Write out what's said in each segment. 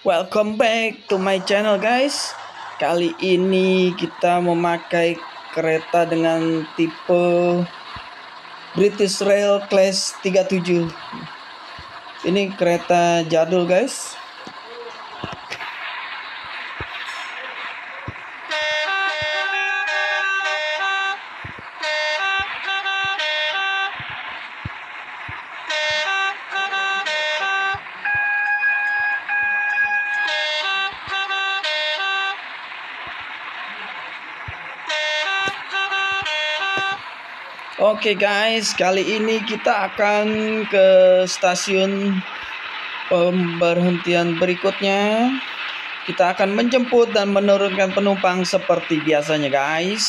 Welcome back to my channel guys. Kali ini kita memakai kereta dengan tipe British Rail Class 37 Ini kereta jadul guys Oke guys, kali ini kita akan ke stasiun pemberhentian berikutnya. Kita akan menjemput dan menurunkan penumpang seperti biasanya guys.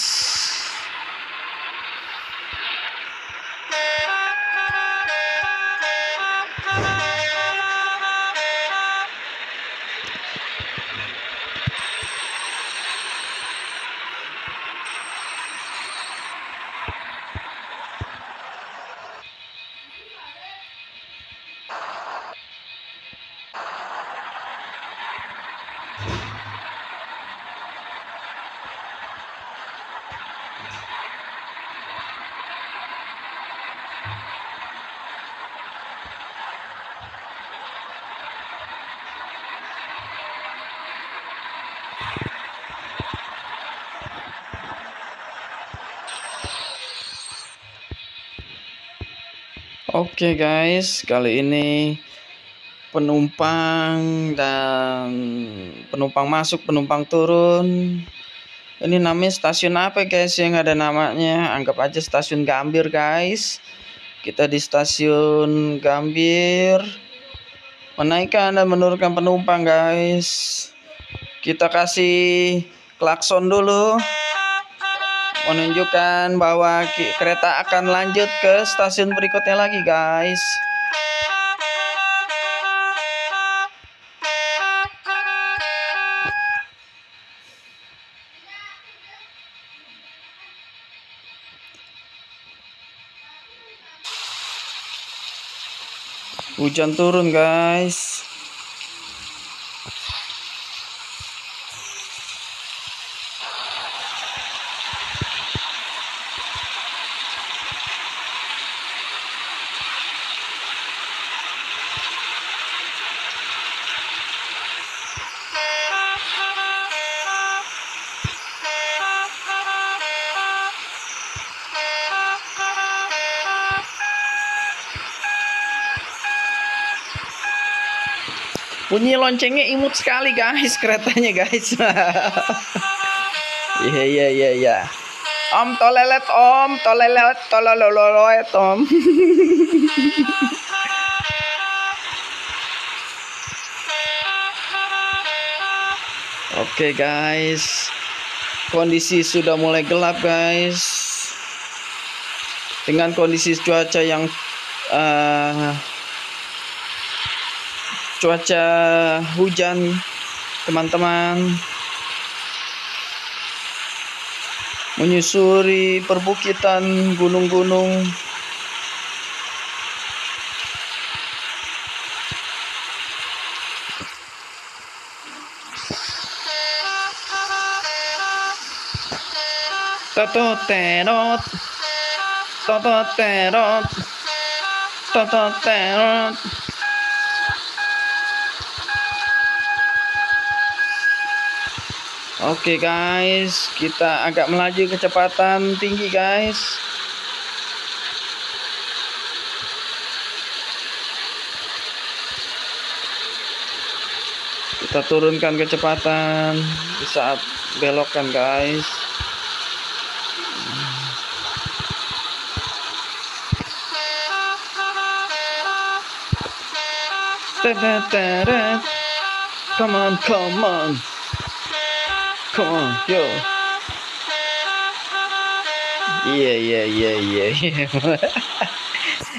Oke guys, kali ini penumpang dan penumpang masuk, penumpang turun. Ini namanya stasiun apa guys yang ada namanya? Anggap aja stasiun Gambir guys. Kita di stasiun Gambir. Menaikkan dan menurunkan penumpang guys. Kita kasih klakson dulu menunjukkan bahwa kereta akan lanjut ke stasiun berikutnya lagi guys. Hujan turun guys Bunyi loncengnya imut sekali guys keretanya guys. Iya iya iya iya. Om tolelet om tolelet tolololoet om. Oke okay, guys. Kondisi sudah mulai gelap guys. Dengan kondisi cuaca yang uh, cuaca hujan teman-teman. Menyusuri perbukitan gunung-gunung. Toto terot Toto terot Toto terot Oke okay guys, kita agak melaju kecepatan tinggi guys. Kita turunkan kecepatan di saat belokan guys. Come on, come on. Come on, yo. Iya iya iya iya.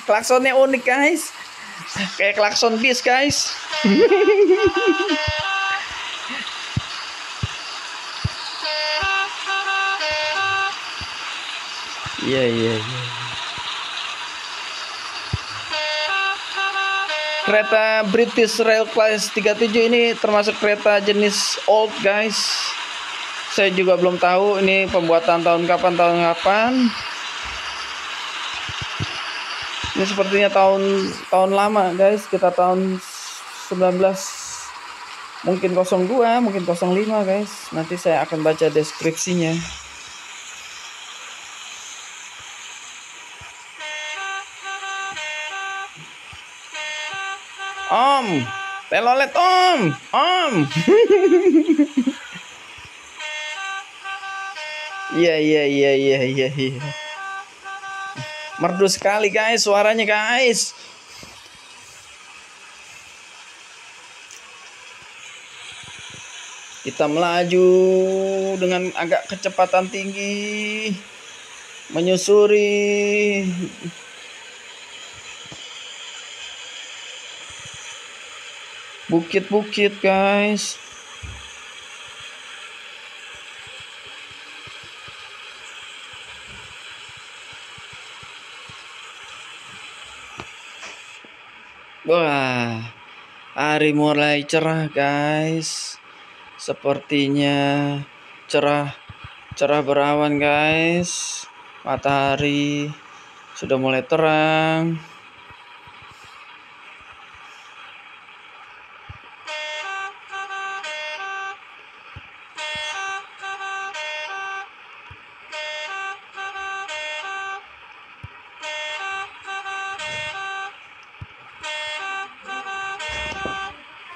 Klaksonnya unik guys. Kayak klakson bis guys. Iya iya iya. kereta British Rail Class 37 ini termasuk kereta jenis old guys saya juga belum tahu ini pembuatan tahun kapan tahun kapan. Ini sepertinya tahun tahun lama guys. Kita tahun 19 mungkin 02 mungkin 05 guys. Nanti saya akan baca deskripsinya. Om telolet om om Iya iya iya iya iya iya. Merdu sekali guys suaranya guys. Kita melaju dengan agak kecepatan tinggi menyusuri bukit-bukit guys. Wah, hari mulai cerah guys. Sepertinya cerah cerah berawan guys. Matahari sudah mulai terang.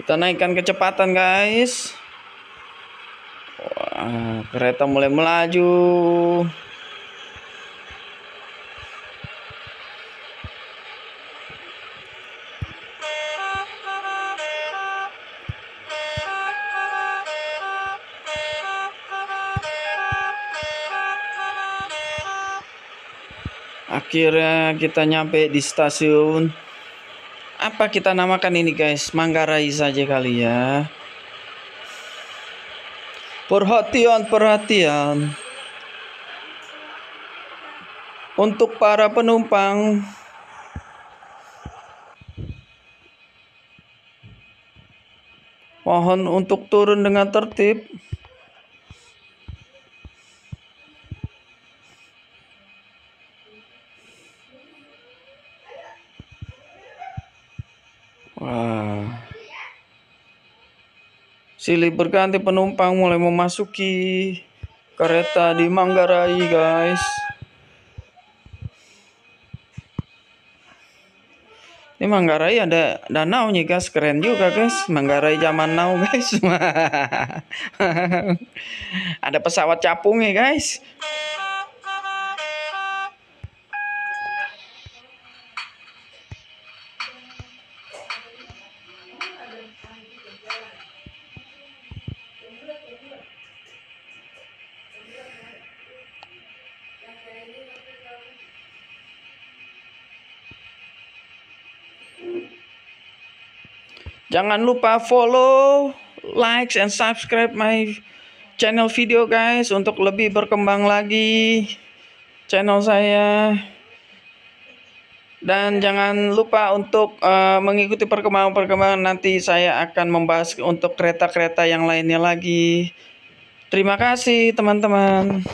Kita naikkan kecepatan guys. Wah, kereta mulai melaju. Akhirnya kita nyampe di stasiun apa kita namakan ini guys? Manggarai saja kali ya. Perhatian perhatian. Untuk para penumpang. Mohon untuk turun dengan tertib Silih berganti penumpang mulai memasuki kereta di Manggarai, guys. Ini Manggarai ada danau nih guys, keren juga guys. Manggarai zaman now guys. ada pesawat capung ya guys. Jangan lupa follow, like, and subscribe my channel video guys untuk lebih berkembang lagi channel saya. Dan jangan lupa untuk uh, mengikuti perkembangan-perkembangan nanti saya akan membahas untuk kereta-kereta yang lainnya lagi. Terima kasih teman-teman.